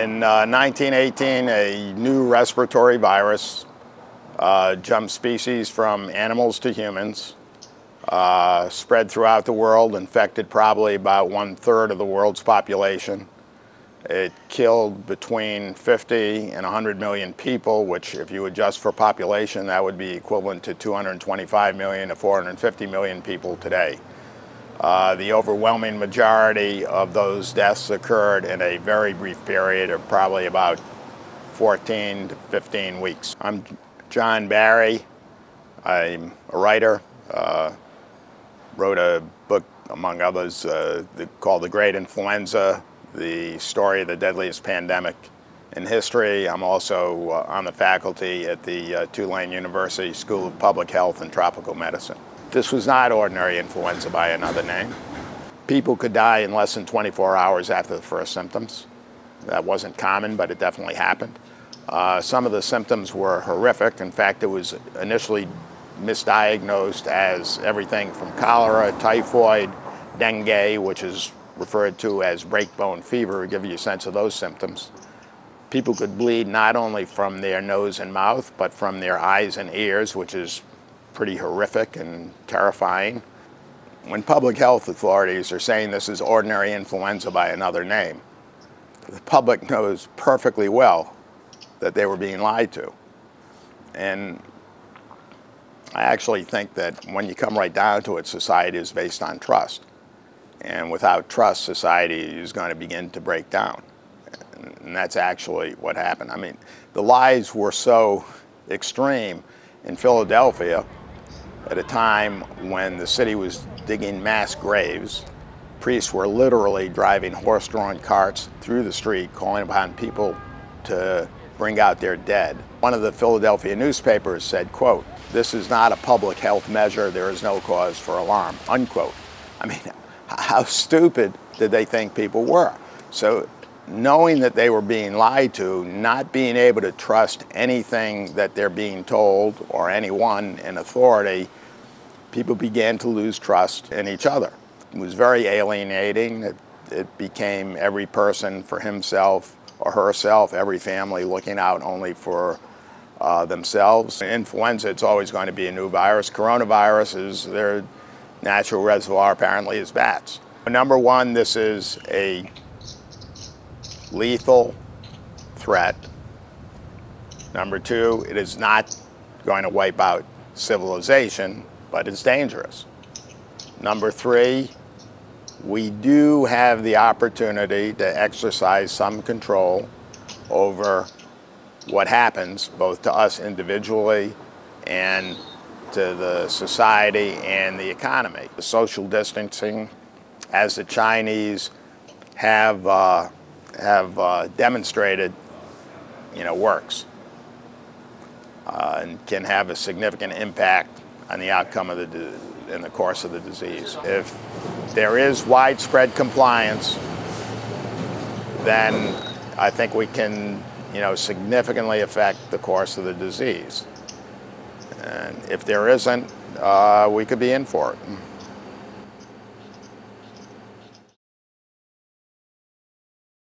In uh, 1918, a new respiratory virus uh, jumped species from animals to humans, uh, spread throughout the world, infected probably about one third of the world's population. It killed between 50 and 100 million people, which if you adjust for population, that would be equivalent to 225 million to 450 million people today. Uh, the overwhelming majority of those deaths occurred in a very brief period of probably about 14 to 15 weeks. I'm John Barry. I'm a writer. Uh, wrote a book, among others, uh, called The Great Influenza, the story of the deadliest pandemic in history. I'm also uh, on the faculty at the uh, Tulane University School of Public Health and Tropical Medicine. This was not ordinary influenza by another name. People could die in less than 24 hours after the first symptoms. That wasn't common, but it definitely happened. Uh, some of the symptoms were horrific. In fact, it was initially misdiagnosed as everything from cholera, typhoid, dengue, which is referred to as breakbone fever, to give you a sense of those symptoms. People could bleed not only from their nose and mouth, but from their eyes and ears, which is pretty horrific and terrifying. When public health authorities are saying this is ordinary influenza by another name, the public knows perfectly well that they were being lied to. And I actually think that when you come right down to it, society is based on trust. And without trust, society is going to begin to break down. And that's actually what happened. I mean, the lies were so extreme in Philadelphia at a time when the city was digging mass graves. Priests were literally driving horse-drawn carts through the street, calling upon people to bring out their dead. One of the Philadelphia newspapers said, quote, this is not a public health measure, there is no cause for alarm, unquote. I mean, how stupid did they think people were? So knowing that they were being lied to, not being able to trust anything that they're being told or anyone in authority, people began to lose trust in each other. It was very alienating. It, it became every person for himself or herself, every family looking out only for uh, themselves. Influenza, it's always going to be a new virus. Coronavirus is their natural reservoir apparently is bats. Number one, this is a lethal threat. Number two, it is not going to wipe out civilization, but it's dangerous. Number three, we do have the opportunity to exercise some control over what happens both to us individually and to the society and the economy. The social distancing, as the Chinese have, uh, have uh, demonstrated, you know, works uh, and can have a significant impact on the outcome of the, in the course of the disease. If there is widespread compliance, then I think we can you know, significantly affect the course of the disease. And if there isn't, uh, we could be in for it.